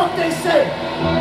What they say.